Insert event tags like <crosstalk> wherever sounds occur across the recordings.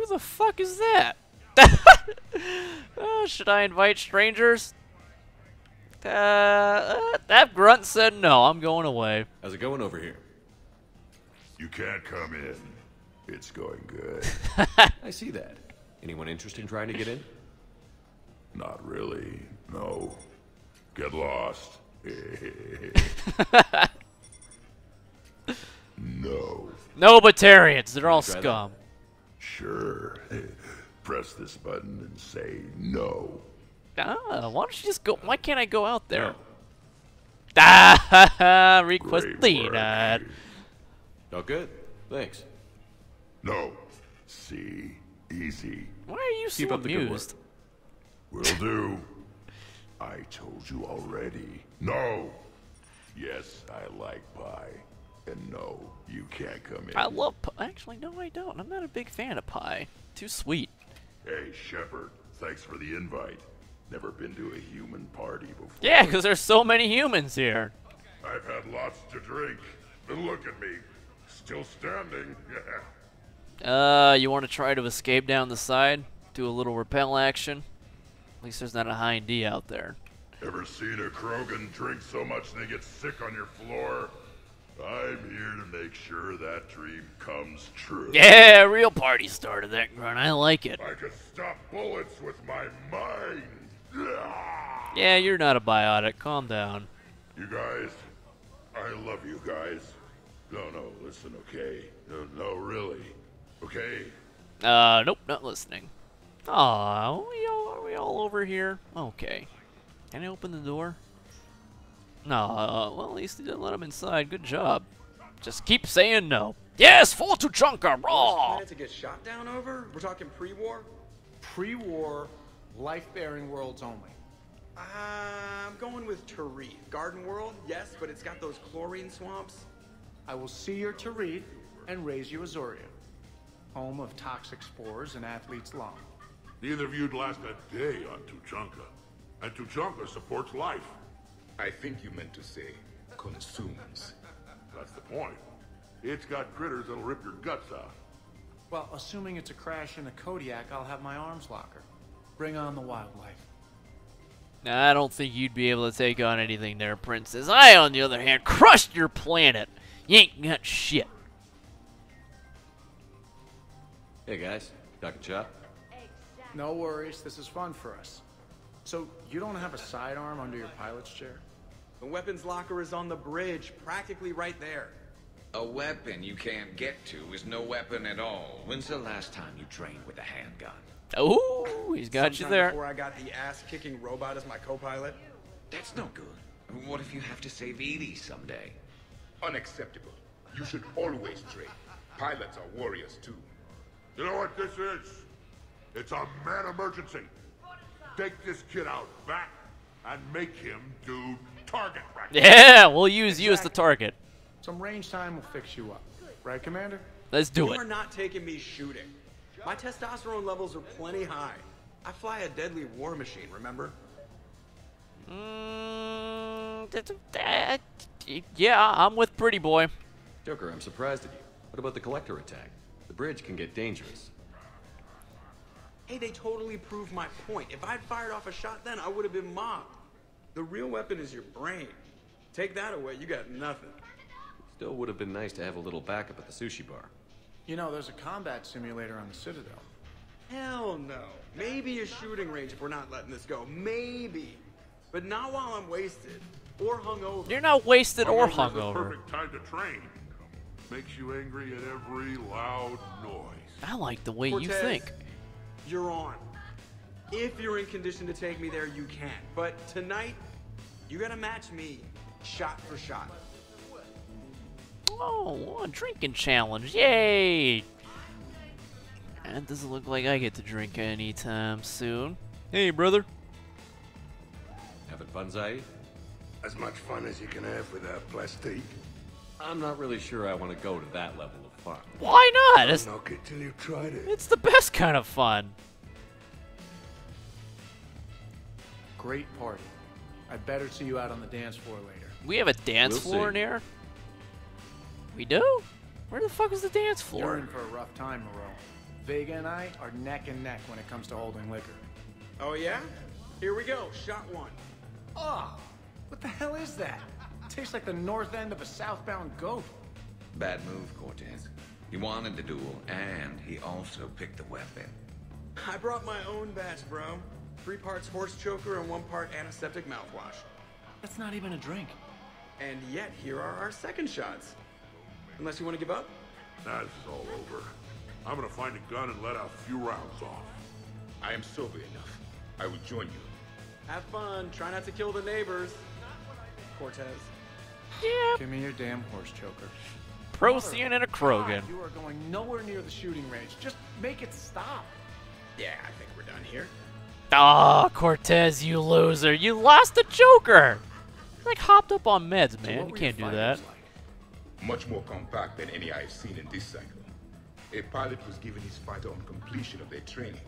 Who the fuck is that? uh, <laughs> should I invite strangers? Uh, uh, that grunt said no. I'm going away. How's it going over here? You can't come in. It's going good. <laughs> I see that. Anyone interested in trying to get in? Not really. No. Get lost. <laughs> no. No Batarians. They're all try that? Scum. Sure. <laughs> Press this button and say no. Ah, why don't you just go? Why can't I go out there? No. Ah, <laughs> request Great denied. work. Oh, good. Thanks. No. See? Easy. Why are you so Keep up the good amused? Will do. <laughs> I told you already. No. Yes, I like pie. And no, you can't come in. I love. Actually, no, I don't. I'm not a big fan of pie. Too sweet. Hey, Shepard. Thanks for the invite. Never been to a human party before. Yeah, because there's so many humans here. I've had lots to drink. But look at me. Still standing. <laughs> Uh, you want to try to escape down the side? Do a little repel action? At least there's not a Hind D out there. Ever seen a Krogan drink so much they get sick on your floor? I'm here to make sure that dream comes true. Yeah, real party started that grunt. I like it. I can stop bullets with my mind. Ah! Yeah, you're not a biotic. Calm down. You guys, I love you guys. No, no, listen, okay? No, no, really. Okay? Uh, nope, not listening. Aw, we all, are we all over here? Okay. Can I open the door? No, uh, well, at least he didn't let him inside. Good job. Just keep saying no. Yes, full Tuchanka, raw! Plan to get shot down over? We're talking pre-war? Pre-war, life-bearing worlds only. Uh, I'm going with Tarith. Garden World, yes, but it's got those chlorine swamps. I will see your Tarith and raise you Azoria, home of toxic spores and athlete's lung. Neither of you'd last a day on Tuchanka. And Tuchanka supports life. I think you meant to say consumes. That's the point. It's got critters that'll rip your guts out. Well, assuming it's a crash in a Kodiak, I'll have my arms locker. Bring on the wildlife. Now, I don't think you'd be able to take on anything there, Princess. I, on the other hand, crushed your planet. You ain't got shit. Hey, guys. Doc and Chop? No worries, this is fun for us. So, you don't have a sidearm under your pilot's chair? The weapons locker is on the bridge, practically right there. A weapon you can't get to is no weapon at all. When's the last time you trained with a handgun? Oh, he's got you there. Before I got the ass-kicking robot as my co-pilot. That's no good. What if you have to save EDI someday? Unacceptable. You should always train. Pilots are warriors too. You know what this is? It's a man emergency. Take this kid out back and make him do target practice. Yeah, we'll use you as the target. Some range time will fix you up. Right, Commander? Let's do you it. are not taking me shooting. My testosterone levels are plenty high. I fly a deadly war machine, remember? Mm, th- th- th- yeah, I'm with Pretty Boy. Joker, I'm surprised at you. What about the collector attack? The bridge can get dangerous. Hey, they totally proved my point. If I'd fired off a shot then, I would have been mobbed. The real weapon is your brain. Take that away, you got nothing. Still would have been nice to have a little backup at the sushi bar. You know, there's a combat simulator on the Citadel. Hell no. Maybe a shooting range if we're not letting this go. Maybe. But not while I'm wasted. Or hungover. You're not wasted or Hungover's the hungover. perfect time to train. Makes you angry at every loud noise. I like the way you think. You're on. If you're in condition to take me there, you can. But tonight, you gotta match me shot for shot. Oh, a drinking challenge. Yay! And it doesn't look like I get to drink anytime soon. Hey, brother. Having fun, Zaeed? As much fun as you can have without plastique. I'm not really sure I want to go to that level of fun. Why not? It's, Knock it till you've tried it. it's the best kind of fun. Great party. I'd better see you out on the dance floor later. We have a dance We'll floor see. in here? We do? Where the fuck is the dance floor? You're in for a rough time, Moreau. Vega and I are neck and neck when it comes to holding liquor. Oh, yeah? Here we go. Shot one. Oh, what the hell is that? Tastes like the north end of a southbound goat. Bad move, Cortez. He wanted the duel, and he also picked the weapon. I brought my own batch, bro. Three parts horse choker and one part antiseptic mouthwash. That's not even a drink. And yet, here are our second shots. Unless you want to give up? Now this is all over. I'm gonna find a gun and let out a few rounds off. I am sober enough. I will join you. Have fun. Try not to kill the neighbors. Cortez. Yeah. Give me your damn horse choker. Procyon and a Krogan. God, you are going nowhere near the shooting range. Just make it stop. Yeah, I think we're done here. Ah, Cortez, you loser. You lost the Joker. Like hopped up on meds, man. what You can't do that. like? Much more compact than any I've seen in this cycle. A pilot was given his fighter on completion of their training.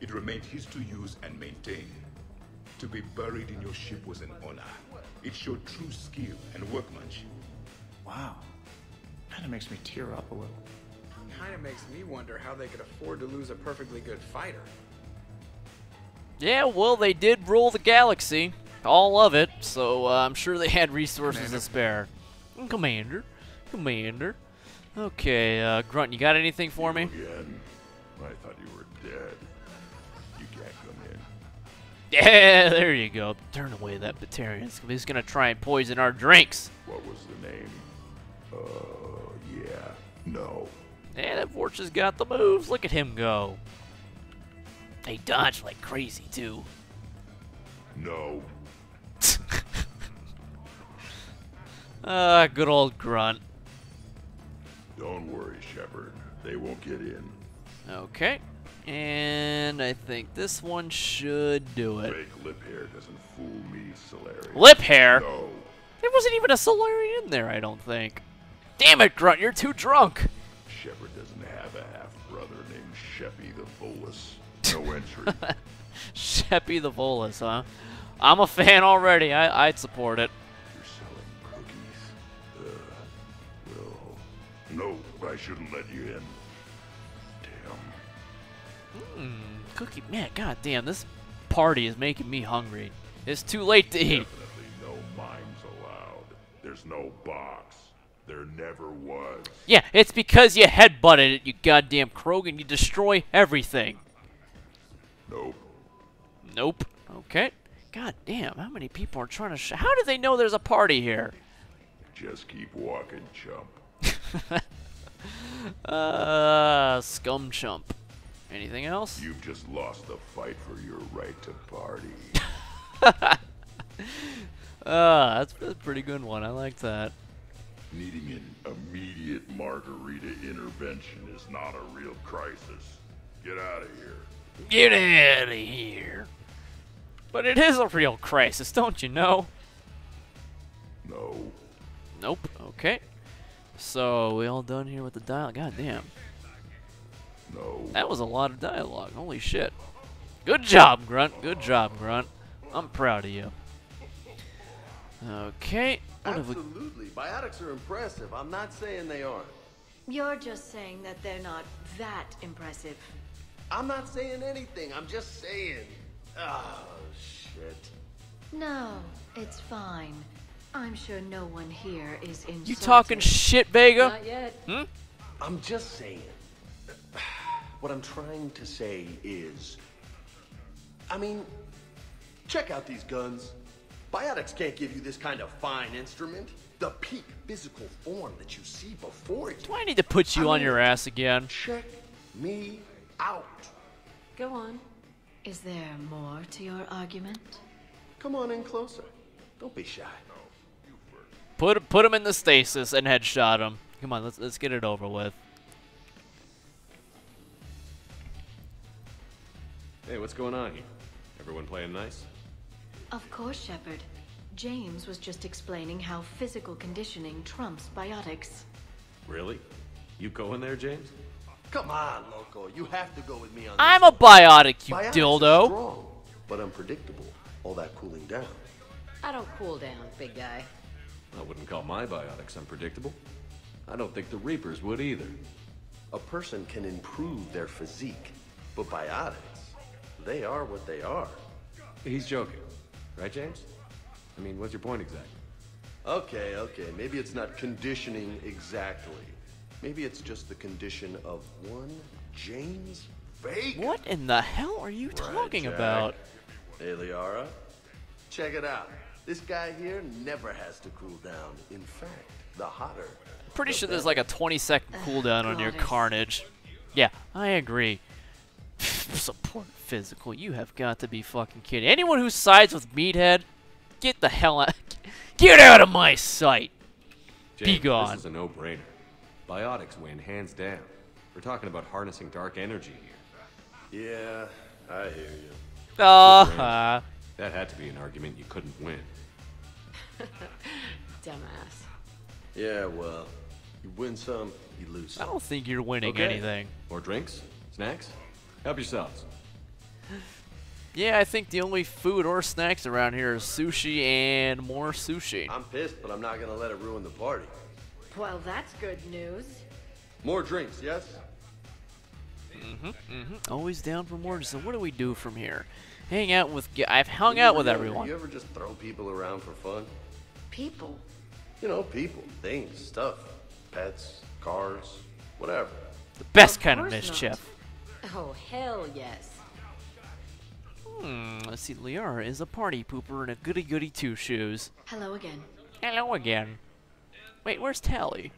It remained his to use and maintain. To be buried in your ship was an honor. It showed true skill and workmanship. Wow. Kind of makes me tear up a little. Kind of makes me wonder how they could afford to lose a perfectly good fighter. Yeah, well, they did rule the galaxy. All of it, so uh, I'm sure they had resources Commander. to spare. Mm, Commander. Commander. Okay, uh, Grunt, you got anything for me? Again. I thought you were dead. You can't come in. Yeah, <laughs> there you go. Turn away that Batarian. He's gonna try and poison our drinks. What was the name? Uh, yeah. No. Yeah, that Vorcha's got the moves. Look at him go. They dodge like crazy, too. No. <laughs> Ah, good old Grunt. Don't worry, Shepard. They won't get in. Okay. And I think this one should do it. Fake lip hair doesn't fool me, Solari. Lip hair? No. There wasn't even a Salarian in there, I don't think. Damn it, Grunt, you're too drunk. Shepard doesn't have a half-brother named Sheppy the Volus. <laughs> No entry. Sheppy the Volus, huh? I'm a fan already. I, I'd support it. You're selling cookies. Uh, well, no, I shouldn't let you in. Damn. Cookie, man, goddamn, this party is making me hungry. It's too late to eat. Definitely no mimes allowed. There's no box. There never was. Yeah, it's because you headbutted it, you goddamn Krogan. You destroy everything. Nope. Nope. Okay. God damn, how many people are trying to sh- How do they know there's a party here? Just keep walking, chump. <laughs> Uh, scum chump. Anything else? You've just lost the fight for your right to party. Uh, <laughs> that's, that's a pretty good one. I like that. Needing an immediate margarita intervention is not a real crisis. Get out of here. Get out of here. But it is a real crisis, don't you know? No. Nope. Okay. So, we all done here with the dial. God damn. No. That was a lot of dialogue. Holy shit. Good job, Grunt. Good job, Grunt. I'm proud of you. Okay. What have we... Absolutely. Biotics are impressive. I'm not saying they aren't. You're just saying that they're not that impressive. I'm not saying anything. I'm just saying. Oh, shit. No, it's fine. I'm sure no one here is insulted. You talking shit, Vega? Not yet. Hmm? I'm just saying. <sighs> What I'm trying to say is. I mean, check out these guns. Biotics can't give you this kind of fine instrument. The peak physical form that you see before you. Do I need to put you I on mean- your ass again? Check me out. Go on. Is there more to your argument? Come on in closer. Don't be shy. Put put him in the stasis and headshot him. Come on, let's let's get it over with. Hey, what's going on here? Everyone playing nice? Of course, Shepard. James was just explaining how physical conditioning trumps biotics. Really? You going there, James? Come on, Loco. You have to go with me on this. I'm a biotic, you Biotics dildo. strong, but unpredictable. All that cooling down. I don't cool down, big guy. I wouldn't call my biotics unpredictable. I don't think the Reapers would either. A person can improve their physique, but biotics, they are what they are. He's joking. Right, James? I mean, what's your point exactly? Okay, okay, maybe it's not conditioning exactly. Maybe it's just the condition of one James Vega. What in the hell are you Right, talking Jack? about? Hey, Liara, check it out. This guy here never has to cool down. In fact, the hotter. Pretty the sure there's like a 20 second cooldown on your carnage. Yeah, I agree. <laughs> Support physical. You have got to be fucking kidding. Anyone who sides with Meathead, get the hell out. <laughs> Get out of my sight. James, gone. This is a no-brainer. Biotics win, hands down. We're talking about harnessing dark energy here. Yeah, I hear you. Ah, That had to be an argument you couldn't win. <laughs> Dumbass. Yeah, well, you win some, you lose some. I don't think you're winning Okay. anything. More drinks? Snacks? Help yourselves. Yeah, I think the only food or snacks around here is sushi and more sushi. I'm pissed, but I'm not gonna let it ruin the party. Well, that's good news. More drinks, yes? Mhm. mhm. Always down for more. So what do we do from here? Hang out with. I've hung out with You ever- everyone. You ever just throw people around for fun? People. You know, people, things, stuff, pets, cars, whatever. The best Of kind of course not. mischief. Oh, hell yes. Hmm, let's see. Liara is a party pooper in a goody goody two shoes. Hello again. Hello again. Wait, where's Tali?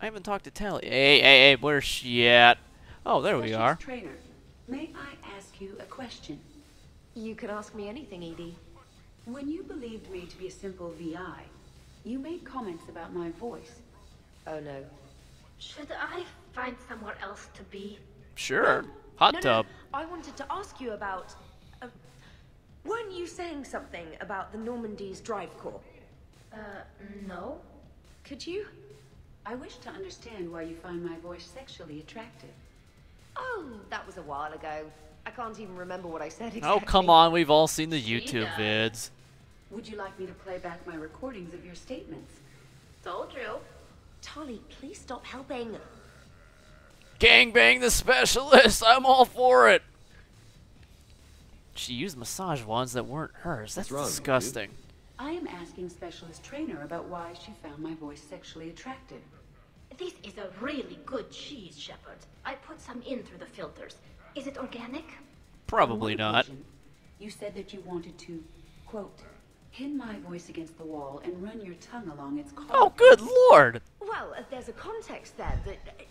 I haven't talked to Tali. Hey, hey, hey, where's she at? Oh, there we are. Traynor, may I ask you a question? You can ask me anything, EDI. When you believed me to be a simple VI, you made comments about my voice. Oh no. Should I find somewhere else to be? Sure. Hot no, tub. No, I wanted to ask you about. Uh, weren't you saying something about the Normandy's drive core? Uh, no. Could you? I wish to understand why you find my voice sexually attractive. Oh, that was a while ago. I can't even remember what I said exactly. Oh, come on. We've all seen the YouTube does. vids. Would you like me to play back my recordings of your statements? Told you. Tali, please stop helping. Gangbang the specialist. I'm all for it. She used massage wands that weren't hers. That's wrong disgusting. I am asking Specialist Traynor about why she found my voice sexually attractive. This is a really good cheese, Shepard. I put some in through the filters. Is it organic? Probably not. occasion, You said that you wanted to, quote, pin my voice against the wall and run your tongue along its collar. Oh, good lord. Well, uh, there's a context there that. Uh,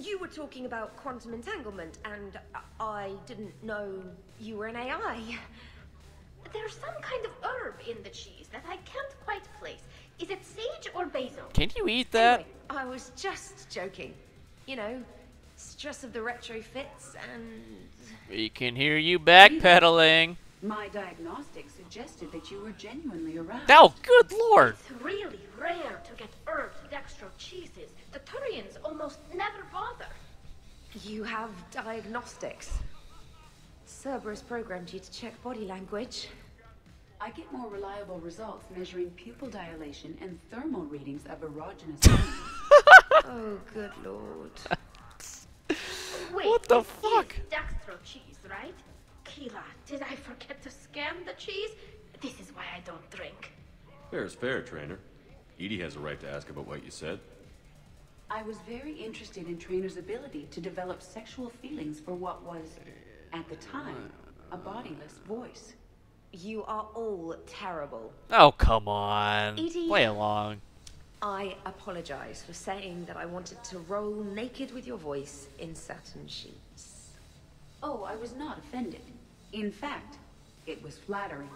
you were talking about quantum entanglement, and I didn't know you were an AI. There's some kind of herb in the cheese that I can't quite place. Is it sage or basil? Can you eat that? Anyway, I was just joking. You know, stress of the retrofits and. We can hear you backpedaling. My diagnostics suggested that you were genuinely aroused. Oh, good lord. It's really rare to get herbed dextro cheeses. The Turians almost never bother. You have diagnostics. Cerberus programmed you to check body language. I get more reliable results measuring pupil dilation and thermal readings of erogenous <laughs> glands. Oh, good lord. <laughs> Wait, What the fuck? dextro cheese, right? Keelah, did I forget to scan the cheese? This is why I don't drink. Fair is fair, Traynor. EDI has a right to ask about what you said. I was very interested in Traynor's ability to develop sexual feelings for what was, at the time, a bodiless voice. You are all terrible. Oh, come on. EDI. Play along. I apologize for saying that I wanted to roll naked with your voice in satin sheets. Oh, I was not offended. In fact, it was flattering.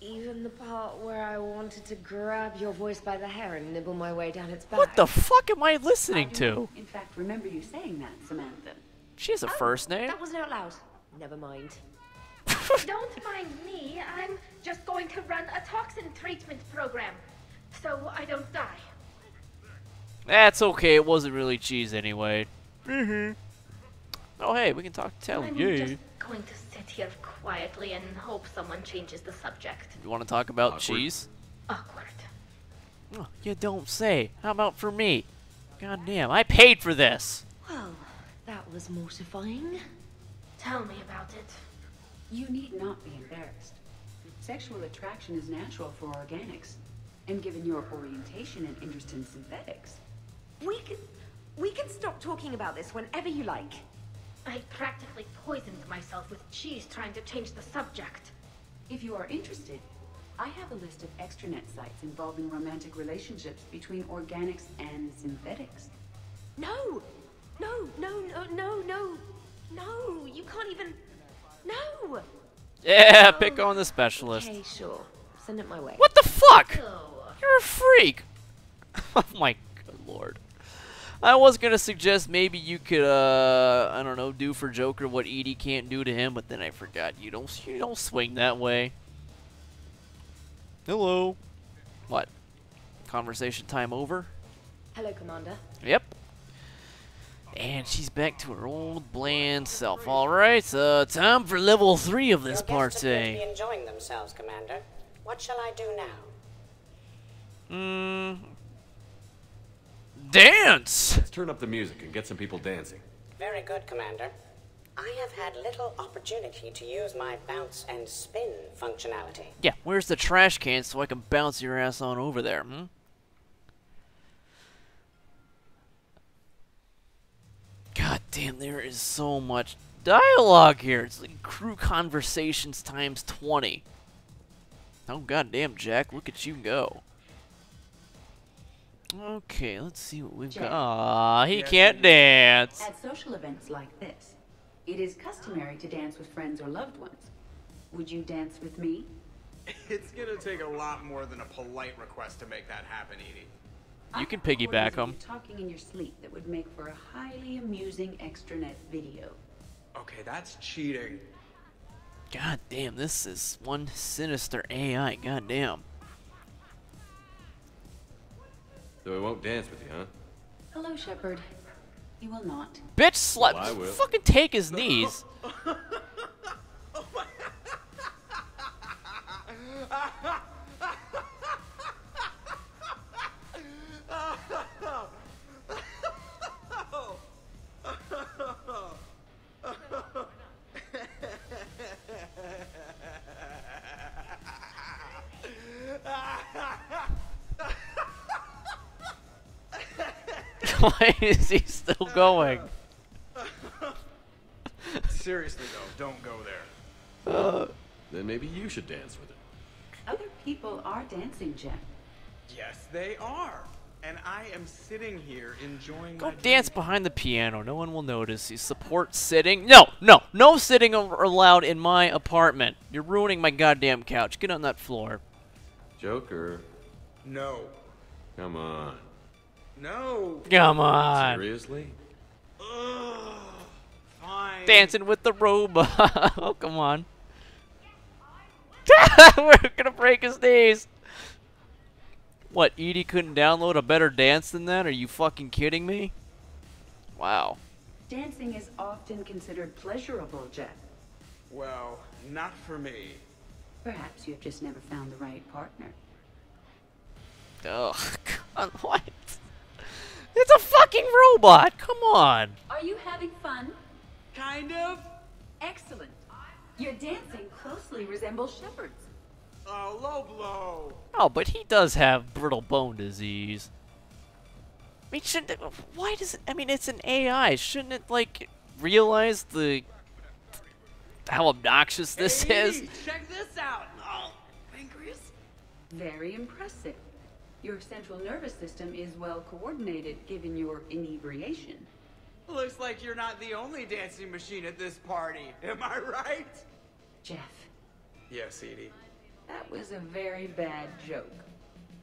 Even the part where I wanted to grab your voice by the hair and nibble my way down its back. What the fuck am I I listening do to? in fact, remember you saying that, Samantha. She has a oh, first name. That wasn't out loud. Never mind. <laughs> don't mind me. I'm just going to run a toxin treatment program. So I don't die. That's okay. It wasn't really cheese anyway. Mm-hmm. Oh, hey, we can talk to Tali. I'm Yay. just going to sit here quietly and hope someone changes the subject. You want to talk about Awkward. cheese? Awkward. Oh, you don't say. How about for me? God damn, I paid for this. Well, that was mortifying. Tell me about it. You need not be embarrassed. Sexual attraction is natural for organics. And given your orientation and interest in synthetics, We can, we can stop talking about this whenever you like. I practically poisoned myself with cheese trying to change the subject. if you are interested, I have a list of extranet sites involving romantic relationships between organics and synthetics. No, no, no, no, no, no, no. You can't even. No. Yeah, pick on the specialist. Okay, sure. Send it my way. What the fuck? You're a freak. <laughs> oh my good lord. I was gonna suggest maybe you could, uh, I don't know, do for Joker what EDI can't do to him, but then I forgot you don't you don't swing that way. Hello. What? Conversation time over? Hello, Commander. Yep. And she's back to her old bland self. All right, uh, time for level three of this Your guests party. be enjoying themselves, Commander. What shall I do now? Hmm. Dance. Let's turn up the music and get some people dancing. Very good, Commander. I have had little opportunity to use my bounce and spin functionality. Yeah, where's the trash can so I can bounce your ass on over there, hmm? God damn, there is so much dialogue here. It's like crew conversations times 20. Oh, goddamn, Jack, look at you go. Okay, let's see what we've got. Aw, he Yes, can't dance. At social events like this, it is customary to dance with friends or loved ones. Would you dance with me? It's gonna take a lot more than a polite request to make that happen, EDI. You ah, can piggyback recordings of Talking in your sleep that would make for a highly amusing extranet video. Okay, that's cheating. God damn, this is one sinister AI. God damn. So he won't dance with you, huh? Hello, Shepard. You will not. Bitch slap. Well, I will. Fucking take his knees. <laughs> <laughs> <laughs> Why is he still going? <laughs> Seriously though, don't go there. Uh, then maybe you should dance with it. Other people are dancing, Jeff. Yes, they are. And I am sitting here enjoying Go my dance behind the piano. No one will notice. You support sitting. No, no, no sitting allowed in my apartment. You're ruining my goddamn couch. Get on that floor. Joker, No. come on. No. Come on. Seriously? Fine. Dancing with the robot. <laughs> oh, come on. <laughs> We're gonna break his knees. What, EDI couldn't download a better dance than that? Are you fucking kidding me? Wow. Dancing is often considered pleasurable, Jeff. Well, not for me. Perhaps you have just never found the right partner. Ugh, <laughs> God, what? It's a fucking robot. Come on. Are you having fun? Kind of. Excellent. Your dancing closely resembles Shepard's. Oh, low blow. Oh, but he does have brittle bone disease. I mean, shouldn't it, why does it? I mean, it's an AI. Shouldn't it like realize the how obnoxious this is? Check this out. Oh, pancreas. Very impressive. Your central nervous system is well coordinated given your inebriation. Looks like you're not the only dancing machine at this party. <laughs> Am I right? Jeff, Yes, EDI. that was a very bad joke.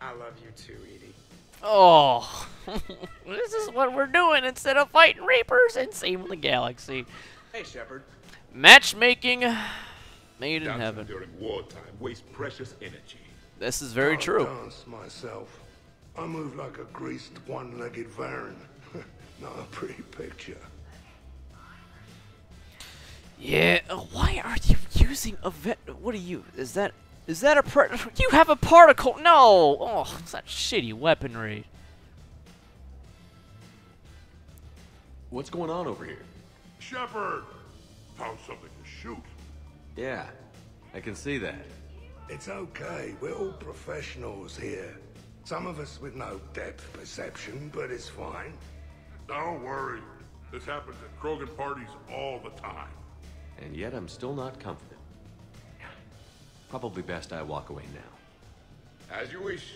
I love you too, EDI. Oh, <laughs> this is what we're doing instead of fighting Reapers and saving the galaxy. Hey, Shepard. Matchmaking made in Dancing heaven. during wartime wastes precious energy. This is very Can't true. Dance myself. I move like a greased one-legged varren. <laughs> Not a pretty picture. Yeah, why are you using a vet? What are you? Is that is that a par- You have a particle? No. Oh, it's that shitty weaponry. What's going on over here? Shepard! Found something to shoot. Yeah, I can see that. It's okay. We're all professionals here. Some of us with no depth perception, but it's fine. Don't worry. This happens at Krogan parties all the time. And yet I'm still not confident. Probably best I walk away now. As you wish.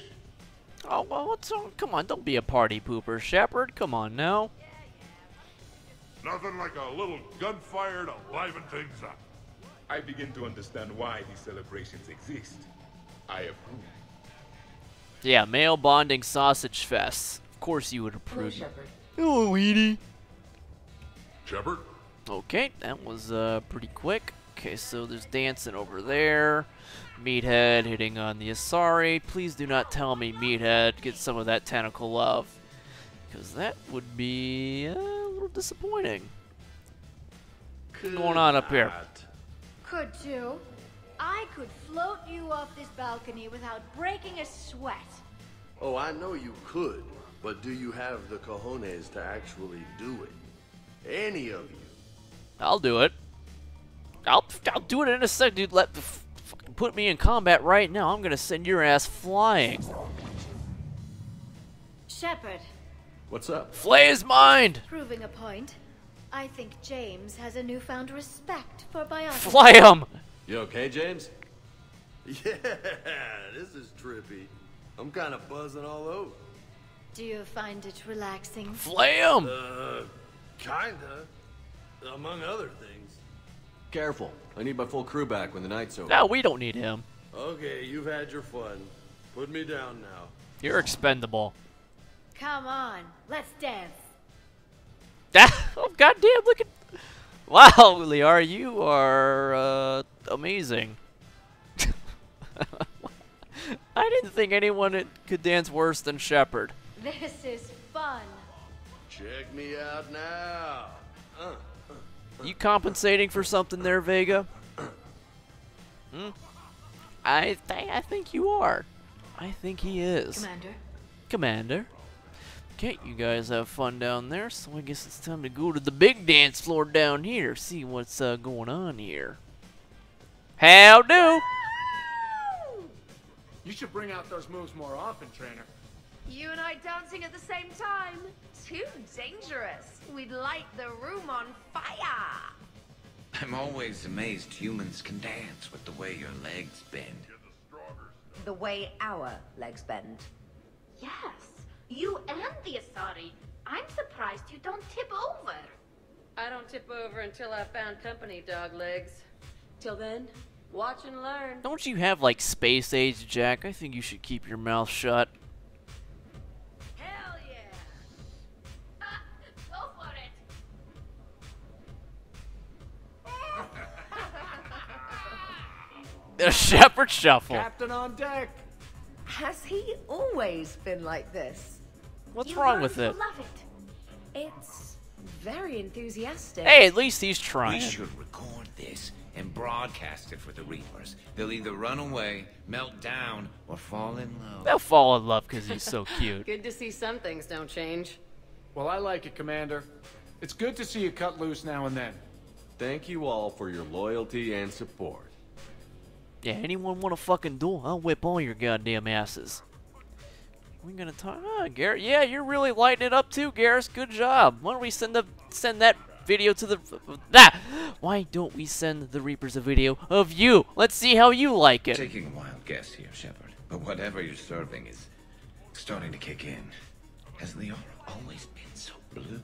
Oh, well, what's on? Come on, don't be a party pooper, Shepard. Come on now. Nothing like a little gunfire to liven things up. I begin to understand why these celebrations exist. I approve. Yeah, male bonding sausage fests. Of course you would approve. Shepard. Hello, EDI. Shepard? Okay, that was uh, pretty quick. Okay, so there's dancing over there. Meathead hitting on the Asari. Please do not tell me Meathead gets some of that tentacle love. Because that would be uh, a little disappointing. What's going on up here? Could you? I could float you off this balcony without breaking a sweat. Oh, I know you could, but do you have the cojones to actually do it? Any of you? I'll do it. I'll, I'll do it in a sec, dude. Let fucking put me in combat right now. I'm gonna send your ass flying. Shepard, What's up? Flay his mind. proving a point. I think James has a newfound respect for biotics. Flay him. You okay, James? <laughs> Yeah, this is trippy. I'm kind of buzzing all over. Do you find it relaxing? Flay him. Uh, kinda. Among other things. Careful. I need my full crew back when the night's over. No, we don't need him. Okay, you've had your fun. Put me down now. You're expendable. Come on, let's dance. Goddamn! Look at. <laughs> Wow, Liar, you are uh, amazing. <laughs> I didn't think anyone could dance worse than Shepard. This is fun. Check me out now. Uh, You compensating for something there, Vega? <clears throat> Hmm? I th I think you are. I think he is. Commander. Commander. Okay, you guys have fun down there, so I guess it's time to go to the big dance floor down here, see what's uh, going on here. How do? You should bring out those moves more often, Traynor. You and I dancing at the same time? Too dangerous. We'd light the room on fire. I'm always amazed humans can dance with the way your legs bend. The way our legs bend. Yes, you and the Asari. I'm surprised you don't tip over. I don't tip over until I've found company, dog legs. Till then, watch and learn. Don't you have like space age, Jack? I think you should keep your mouth shut. Hell yeah! Ah, go for it! <laughs> The Shepard Shuffle. Captain on deck. Has he always been like this? What's You wrong with it? Love it. It's very enthusiastic. Hey, at least he's trying. We should record this and broadcast it for the Reapers. They'll either run away, melt down, or fall in love. They'll fall in love because he's so <laughs> cute. Good to see some things don't change. Well, I like it, Commander. It's good to see you cut loose now and then. Thank you all for your loyalty and support. Yeah, anyone want a fucking duel? I'll whip all your goddamn asses. We gonna talk? Ah, Garrus. Yeah, you're really lighting it up too, Garrus. Good job. Why don't we send the send that video to the that? Why don't we send the Reapers a video of you? Let's see how you like it. Taking a wild guess here, Shepard, but whatever you're serving is starting to kick in. Has Liara always been so blue?